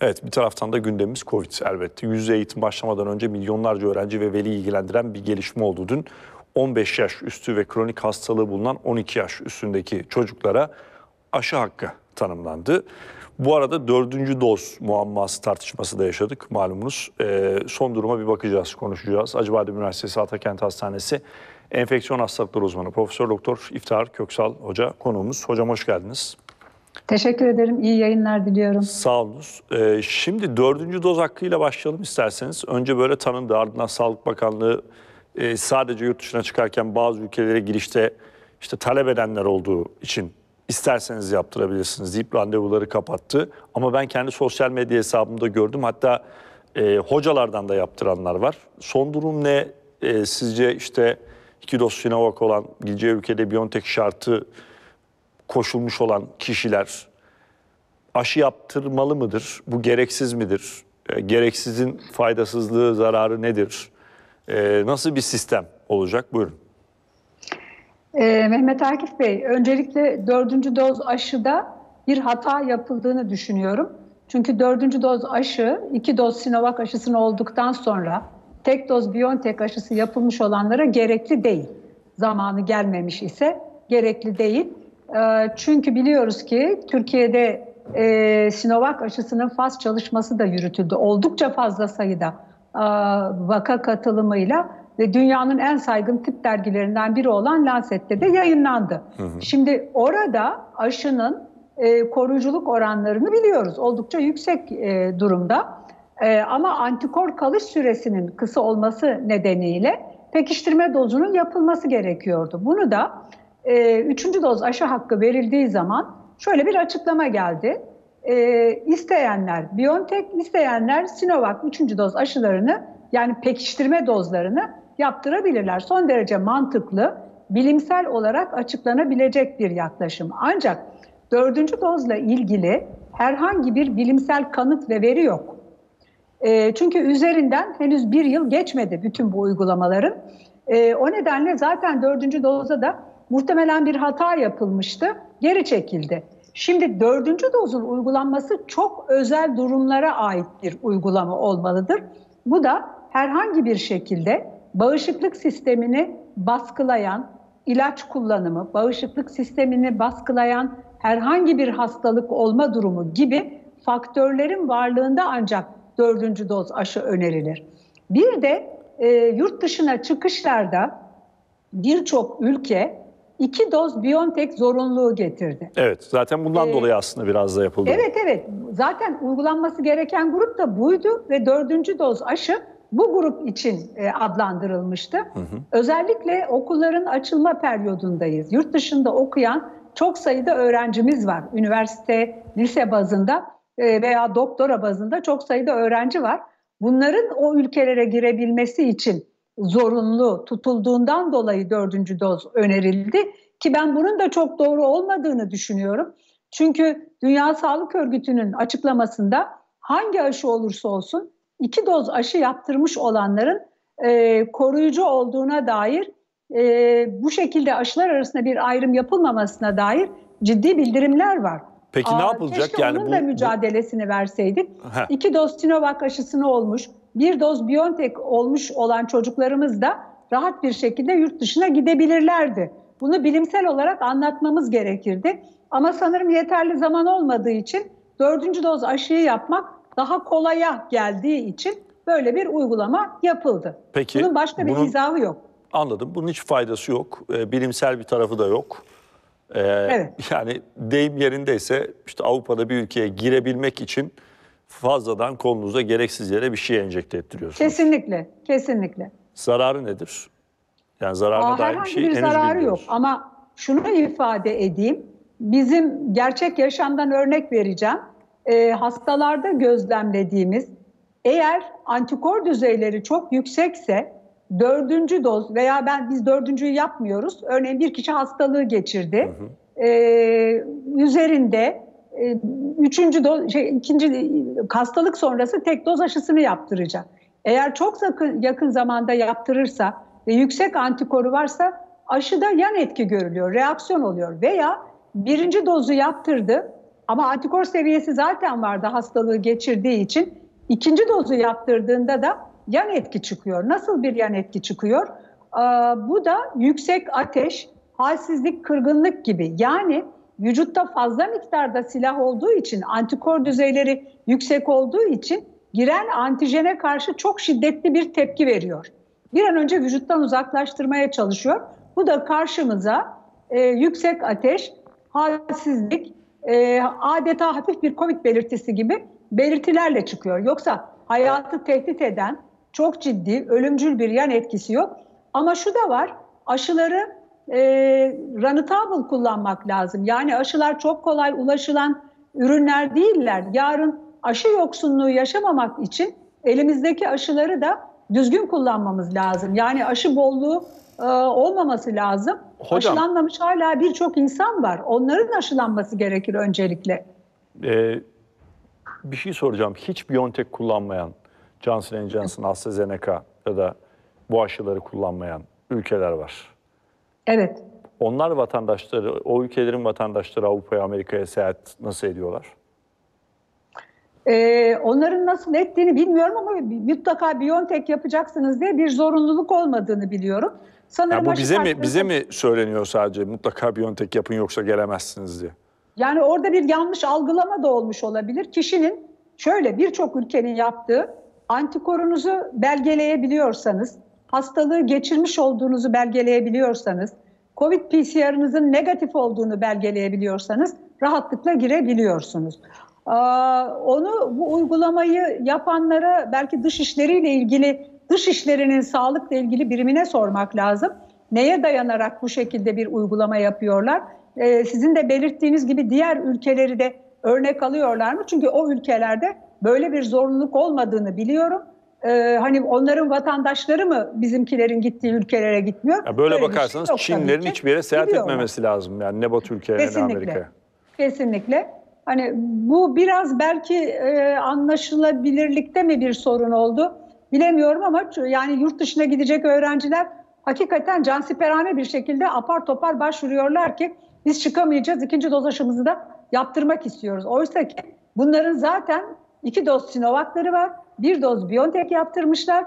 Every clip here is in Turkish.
Evet bir taraftan da gündemimiz Covid elbette. Yüz yüze eğitim başlamadan önce milyonlarca öğrenci ve veli ilgilendiren bir gelişme oldu dün. 15 yaş üstü ve kronik hastalığı bulunan 12 yaş üstündeki çocuklara aşı hakkı tanımlandı. Bu arada dördüncü doz muamması tartışması da yaşadık malumunuz. Ee, son duruma bir bakacağız, konuşacağız. Acıbadem Üniversitesi Atakent Hastanesi Enfeksiyon Hastalıkları Uzmanı Profesör Doktor İftihar Köksal Hoca konuğumuz. Hocam hoş geldiniz. Teşekkür ederim. İyi yayınlar diliyorum. Sağ. Ee, şimdi dördüncü doz hakkıyla başlayalım isterseniz. Önce böyle tanındı ardından Sağlık Bakanlığı e, sadece yurt dışına çıkarken bazı ülkelere girişte işte talep edenler olduğu için isterseniz yaptırabilirsiniz deyip randevuları kapattı. Ama ben kendi sosyal medya hesabımda gördüm. Hatta e, hocalardan da yaptıranlar var. Son durum ne? E, sizce işte iki doz Sinovac olan gideceği ülkede Biontech şartı koşulmuş olan kişiler aşı yaptırmalı mıdır? Bu gereksiz midir? E, gereksizin faydasızlığı, zararı nedir? E, nasıl bir sistem olacak? Buyurun. Ee, Mehmet Akif Bey, öncelikle dördüncü doz aşıda bir hata yapıldığını düşünüyorum. Çünkü dördüncü doz aşı, iki doz Sinovac aşısını olduktan sonra tek doz BioNTech aşısı yapılmış olanlara gerekli değil. Zamanı gelmemiş ise gerekli değil. Ee, çünkü biliyoruz ki Türkiye'de e, Sinovac aşısının faz çalışması da yürütüldü. Oldukça fazla sayıda e, vaka katılımıyla ve dünyanın en saygın tıp dergilerinden biri olan Lancet'te de yayınlandı. Hı hı. Şimdi orada aşının e, koruyuculuk oranlarını biliyoruz. Oldukça yüksek e, durumda. E, ama antikor kalış süresinin kısa olması nedeniyle pekiştirme dozunun yapılması gerekiyordu. Bunu da e, üçüncü doz aşı hakkı verildiği zaman şöyle bir açıklama geldi. E, isteyenler BioNTech, isteyenler Sinovac üçüncü doz aşılarını yani pekiştirme dozlarını yaptırabilirler. Son derece mantıklı, bilimsel olarak açıklanabilecek bir yaklaşım. Ancak dördüncü dozla ilgili herhangi bir bilimsel kanıt ve veri yok. E, çünkü üzerinden henüz bir yıl geçmedi bütün bu uygulamaların. E, o nedenle zaten dördüncü doza da muhtemelen bir hata yapılmıştı, geri çekildi. Şimdi dördüncü dozun uygulanması çok özel durumlara ait bir uygulama olmalıdır. Bu da herhangi bir şekilde bağışıklık sistemini baskılayan ilaç kullanımı, bağışıklık sistemini baskılayan herhangi bir hastalık olma durumu gibi faktörlerin varlığında ancak dördüncü doz aşı önerilir. Bir de e, yurt dışına çıkışlarda birçok ülke iki doz Biontech zorunluluğu getirdi. Evet, zaten bundan ee, dolayı aslında biraz da yapıldı. Evet, evet. Zaten uygulanması gereken grup da buydu ve dördüncü doz aşı bu grup için e, adlandırılmıştı. Hı hı. Özellikle okulların açılma periyodundayız. Yurt dışında okuyan çok sayıda öğrencimiz var. Üniversite, lise bazında e, veya doktora bazında çok sayıda öğrenci var. Bunların o ülkelere girebilmesi için zorunlu tutulduğundan dolayı dördüncü doz önerildi. Ki ben bunun da çok doğru olmadığını düşünüyorum. Çünkü Dünya Sağlık Örgütü'nün açıklamasında hangi aşı olursa olsun iki doz aşı yaptırmış olanların e, koruyucu olduğuna dair e, bu şekilde aşılar arasında bir ayrım yapılmamasına dair ciddi bildirimler var. Peki Aa, ne yapılacak? Keşke yani onun bu, da mücadelesini bu... verseydik. Heh. İki doz Sinovac aşısını olmuş, bir doz BioNTech olmuş olan çocuklarımız da rahat bir şekilde yurt dışına gidebilirlerdi. Bunu bilimsel olarak anlatmamız gerekirdi. Ama sanırım yeterli zaman olmadığı için dördüncü doz aşıyı yapmak daha kolaya geldiği için böyle bir uygulama yapıldı. Peki, bunun başka bir bunun, izahı yok. Anladım. Bunun hiç faydası yok. Ee, bilimsel bir tarafı da yok. Ee, evet. Yani deyim yerindeyse işte Avrupa'da bir ülkeye girebilmek için fazladan kolunuza gereksiz yere bir şey enjekte ettiriyorsunuz. Kesinlikle, kesinlikle. Zararı nedir? Yani zararına Aa, dair bir şey bir zararı yok ama şunu ifade edeyim. Bizim gerçek yaşamdan örnek vereceğim e, hastalarda gözlemlediğimiz eğer antikor düzeyleri çok yüksekse dördüncü doz veya ben biz dördüncüyü yapmıyoruz. Örneğin bir kişi hastalığı geçirdi. Hı hı. E, üzerinde üçüncü doz, şey, ikinci hastalık sonrası tek doz aşısını yaptıracak. Eğer çok yakın, yakın zamanda yaptırırsa ve yüksek antikoru varsa aşıda yan etki görülüyor, reaksiyon oluyor veya birinci dozu yaptırdı Ama antikor seviyesi zaten vardı hastalığı geçirdiği için. ikinci dozu yaptırdığında da yan etki çıkıyor. Nasıl bir yan etki çıkıyor? Ee, bu da yüksek ateş, halsizlik, kırgınlık gibi. Yani vücutta fazla miktarda silah olduğu için, antikor düzeyleri yüksek olduğu için giren antijene karşı çok şiddetli bir tepki veriyor. Bir an önce vücuttan uzaklaştırmaya çalışıyor. Bu da karşımıza e, yüksek ateş, halsizlik, e, adeta hafif bir COVID belirtisi gibi belirtilerle çıkıyor. Yoksa hayatı tehdit eden çok ciddi, ölümcül bir yan etkisi yok. Ama şu da var, aşıları e, ranitable kullanmak lazım. Yani aşılar çok kolay ulaşılan ürünler değiller. Yarın aşı yoksunluğu yaşamamak için elimizdeki aşıları da düzgün kullanmamız lazım. Yani aşı bolluğu e, olmaması lazım. Hocam, Aşılanmamış hala birçok insan var. Onların aşılanması gerekir öncelikle. e, bir şey soracağım. Hiç Biontech kullanmayan, Johnson Johnson, AstraZeneca ya da bu aşıları kullanmayan ülkeler var. Evet. Onlar vatandaşları, o ülkelerin vatandaşları Avrupa'ya, Amerika'ya seyahat nasıl ediyorlar? Ee, onların nasıl ettiğini bilmiyorum ama mutlaka Biontech yapacaksınız diye bir zorunluluk olmadığını biliyorum. Sanırım Yani bu bize mi bize mi söyleniyor sadece mutlaka Biontech yapın yoksa gelemezsiniz diye? Yani orada bir yanlış algılama da olmuş olabilir. Kişinin şöyle birçok ülkenin yaptığı antikorunuzu belgeleyebiliyorsanız, hastalığı geçirmiş olduğunuzu belgeleyebiliyorsanız, Covid PCR'ınızın negatif olduğunu belgeleyebiliyorsanız rahatlıkla girebiliyorsunuz. Aa, Onu bu uygulamayı yapanlara belki dış işleriyle ilgili dış işlerinin sağlıkla ilgili birimine sormak lazım. Neye dayanarak bu şekilde bir uygulama yapıyorlar? Ee, sizin de belirttiğiniz gibi diğer ülkeleri de örnek alıyorlar mı? Çünkü o ülkelerde böyle bir zorunluluk olmadığını biliyorum. Ee, hani onların vatandaşları mı bizimkilerin gittiği ülkelere gitmiyor? Ya böyle şey bakarsanız tabii Çinlerin hiçbir yere seyahat Biliyorlar. etmemesi lazım. Yani ne Batı ülkelerine ne. Amerika'ya. Kesinlikle. Hani bu biraz belki e, anlaşılabilirlikte mi bir sorun oldu bilemiyorum ama yani yurt dışına gidecek öğrenciler hakikaten cansiperane bir şekilde apar topar başvuruyorlar ki biz çıkamayacağız ikinci doz aşımızı da yaptırmak istiyoruz. Oysa ki bunların zaten iki doz Sinovac'ları var, bir doz BioNTech yaptırmışlar.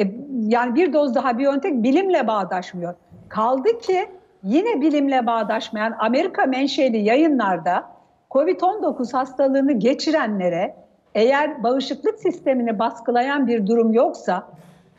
E, yani bir doz daha BioNTech bilimle bağdaşmıyor. Kaldı ki yine bilimle bağdaşmayan Amerika menşeli yayınlarda COVID-19 hastalığını geçirenlere eğer bağışıklık sistemini baskılayan bir durum yoksa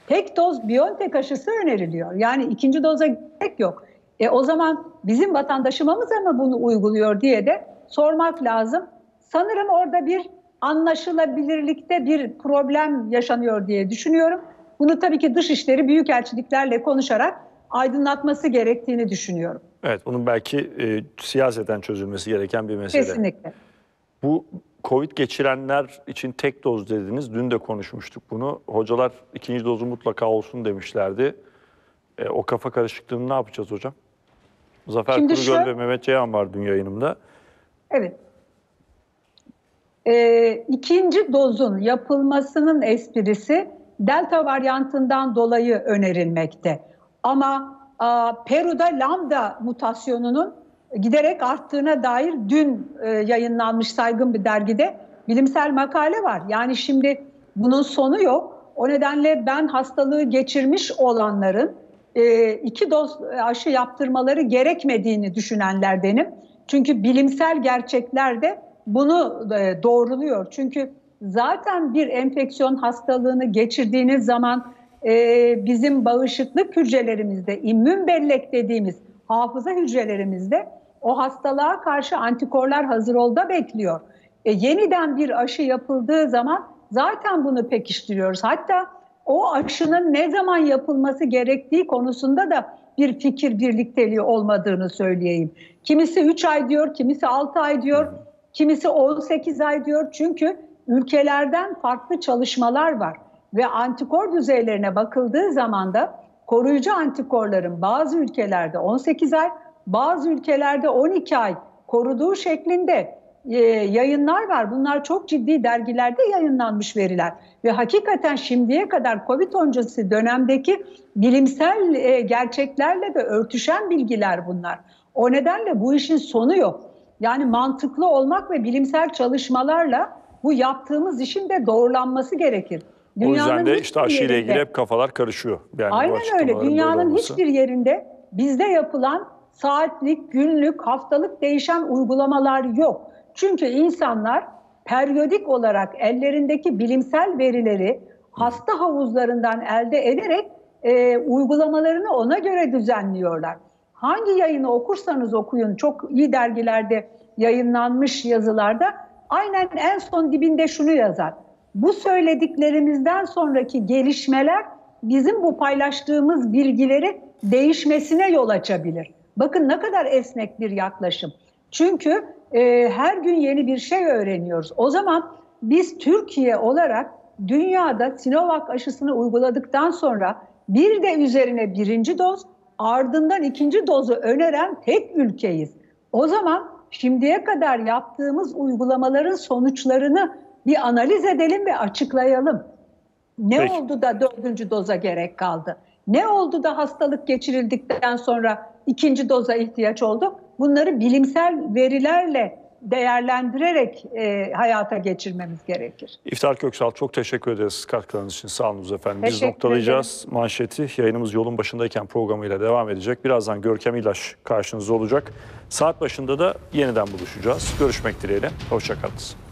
tek doz BioNTech aşısı öneriliyor. Yani ikinci doza gerek yok. E o zaman bizim vatandaşımız mı bunu uyguluyor diye de sormak lazım. Sanırım orada bir anlaşılabilirlikte bir problem yaşanıyor diye düşünüyorum. Bunu tabii ki dışişleri büyükelçiliklerle konuşarak aydınlatması gerektiğini düşünüyorum. Evet, bunun belki e, siyaseten çözülmesi gereken bir mesele. Kesinlikle. Bu Covid geçirenler için tek doz dediniz. Dün de konuşmuştuk bunu. Hocalar ikinci dozu mutlaka olsun demişlerdi. E, o kafa karışıklığını ne yapacağız hocam? Zafer Şimdi Kurugöl şu- ve Mehmet Ceyhan var dün yayınımda. Evet. Ee, ikinci dozun yapılmasının esprisi delta varyantından dolayı önerilmekte. Ama a, Peru'da lambda mutasyonunun giderek arttığına dair dün e, yayınlanmış saygın bir dergide bilimsel makale var. Yani şimdi bunun sonu yok. O nedenle ben hastalığı geçirmiş olanların e, iki doz aşı yaptırmaları gerekmediğini düşünenlerdenim. Çünkü bilimsel gerçekler de bunu e, doğruluyor. Çünkü zaten bir enfeksiyon hastalığını geçirdiğiniz zaman e, bizim bağışıklık hücrelerimizde, immün bellek dediğimiz hafıza hücrelerimizde o hastalığa karşı antikorlar hazır olda bekliyor. E, yeniden bir aşı yapıldığı zaman zaten bunu pekiştiriyoruz. Hatta o aşının ne zaman yapılması gerektiği konusunda da bir fikir birlikteliği olmadığını söyleyeyim. Kimisi 3 ay diyor, kimisi 6 ay diyor, kimisi 18 ay diyor. Çünkü ülkelerden farklı çalışmalar var ve antikor düzeylerine bakıldığı zaman da koruyucu antikorların bazı ülkelerde 18 ay, bazı ülkelerde 12 ay koruduğu şeklinde e, yayınlar var. Bunlar çok ciddi dergilerde yayınlanmış veriler. Ve hakikaten şimdiye kadar Covid öncesi dönemdeki bilimsel e, gerçeklerle de örtüşen bilgiler bunlar. O nedenle bu işin sonu yok. Yani mantıklı olmak ve bilimsel çalışmalarla bu yaptığımız işin de doğrulanması gerekir. o yüzden de işte aşıyla ilgili yerinde- hep kafalar karışıyor. Yani Aynen öyle. Dünyanın hiçbir yerinde bizde yapılan saatlik, günlük, haftalık değişen uygulamalar yok. Çünkü insanlar periyodik olarak ellerindeki bilimsel verileri hasta havuzlarından elde ederek e, uygulamalarını ona göre düzenliyorlar. Hangi yayını okursanız okuyun, çok iyi dergilerde yayınlanmış yazılarda aynen en son dibinde şunu yazar. Bu söylediklerimizden sonraki gelişmeler bizim bu paylaştığımız bilgileri değişmesine yol açabilir. Bakın ne kadar esnek bir yaklaşım. Çünkü e, her gün yeni bir şey öğreniyoruz. O zaman biz Türkiye olarak dünyada Sinovac aşısını uyguladıktan sonra bir de üzerine birinci doz ardından ikinci dozu öneren tek ülkeyiz. O zaman şimdiye kadar yaptığımız uygulamaların sonuçlarını bir analiz edelim ve açıklayalım. Ne Peki. oldu da dördüncü doza gerek kaldı? Ne oldu da hastalık geçirildikten sonra ikinci doza ihtiyaç oldu? Bunları bilimsel verilerle değerlendirerek e, hayata geçirmemiz gerekir. İftar Köksal çok teşekkür ederiz katkılarınız için. Sağ olun efendim. Biz Teşekkür noktalayacağız manşeti. Yayınımız yolun başındayken programıyla devam edecek. Birazdan Görkem İlaç karşınızda olacak. Saat başında da yeniden buluşacağız. Görüşmek dileğiyle. Hoşçakalın.